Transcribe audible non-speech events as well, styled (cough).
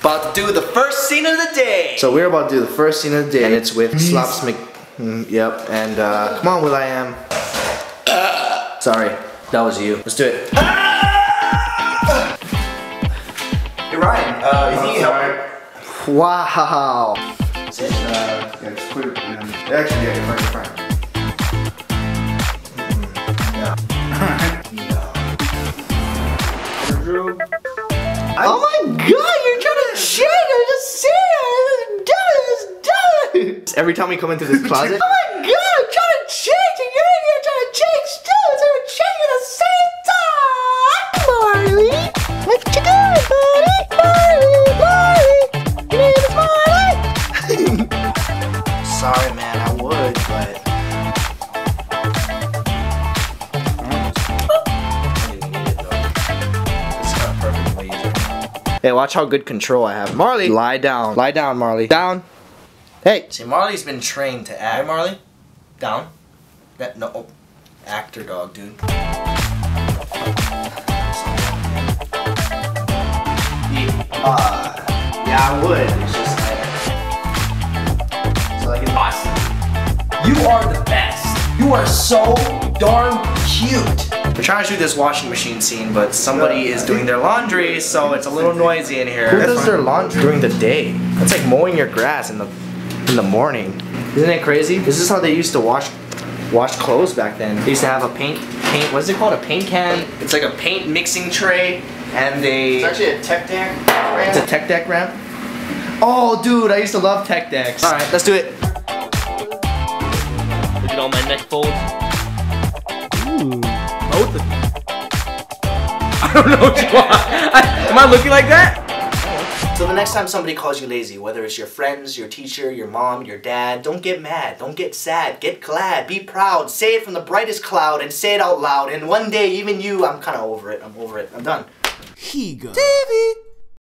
About to do the first scene of the day. So we're about to do the first scene of the day, and it's with Slops Mc. Mm, yep, and uh, come on, Will I am. Sorry, that was you. Let's do it. Hey Ryan, uh, you need help? Wow. Sit. Uh, yeah, just put it in. Actually, yeah, you're fine, you're fine. Oh my god, you're trying to cheat! I just see it! It's done! It's done! (laughs) Every time we come into this (laughs) closet. oh my god, I'm trying to change and you're in here trying to change too! So we're changing at the same time! Marley! What you doing, buddy? Marley! Marley! Your name is Marley! (laughs) Sorry, man, I would, but. Hey, watch how good control I have. Marley, lie down. Lie down, Marley. Down. Hey. See, Marley's been trained to act. Right, Marley? Down. That, no. Oh. Actor dog, dude. Uh, yeah, I would. It's just like. So like Awesome. You are the best. You are so darn cute. We're trying to do this washing machine scene, but somebody is doing their laundry, so it's a little noisy in here. Who does their laundry during the day? It's like mowing your grass in the in the morning. Isn't it crazy? This is how they used to wash wash clothes back then. They used to have a paint paint. What's it called? A paint can. It's like a paint mixing tray, and they. It's actually a tech deck. ramp. It's a tech deck ramp. Oh, dude, I used to love tech decks. All right, let's do it. Look at all my neck folds. Ooh. Both of them. (laughs) I don't know what you want. I, (laughs) am I looking like that? So the next time somebody calls you lazy, whether it's your friends, your teacher, your mom, your dad, don't get mad, don't get sad, get glad, be proud, say it from the brightest cloud and say it out loud. And one day, even you, I'm kind of over it. I'm over it. I'm done. He goes.